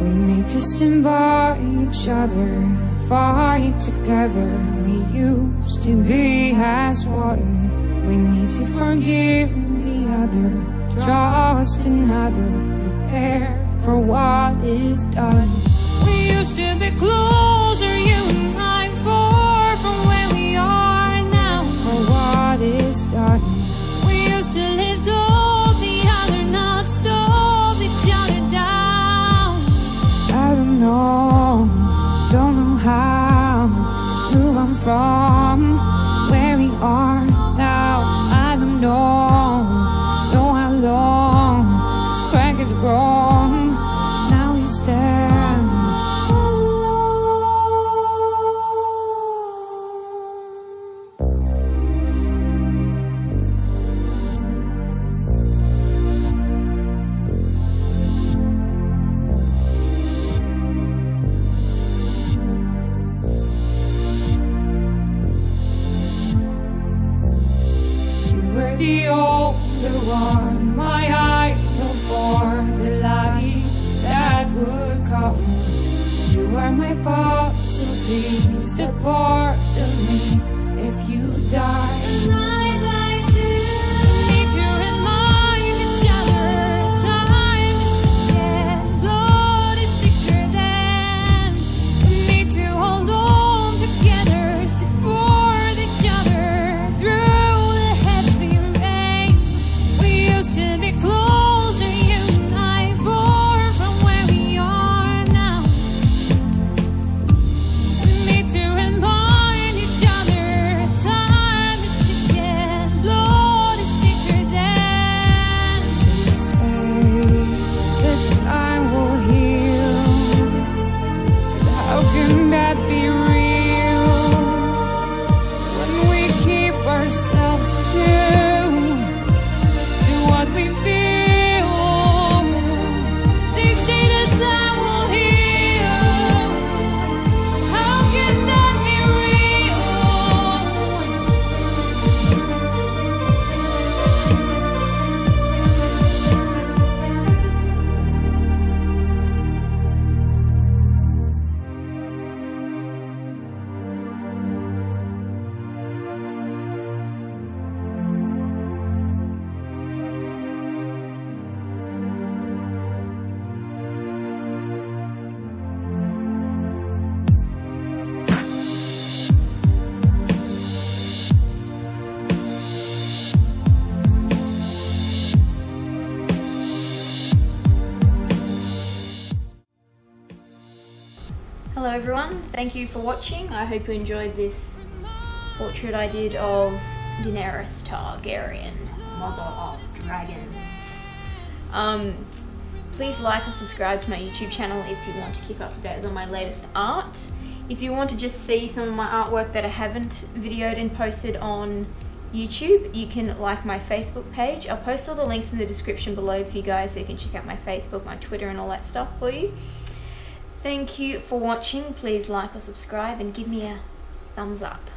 We need to stand by each other, fight together. We used to be as one. We need to forgive the other, trust another, prepare for what is done. We used to be closer, Hello everyone, thank you for watching. I hope you enjoyed this portrait I did of Daenerys Targaryen, Mother of Dragons. Um, please like and subscribe to my YouTube channel if you want to keep up to date on my latest art. If you want to just see some of my artwork that I haven't videoed and posted on YouTube, you can like my Facebook page. I'll post all the links in the description below for you guys so you can check out my Facebook, my Twitter and all that stuff for you. Thank you for watching. Please like or subscribe and give me a thumbs up.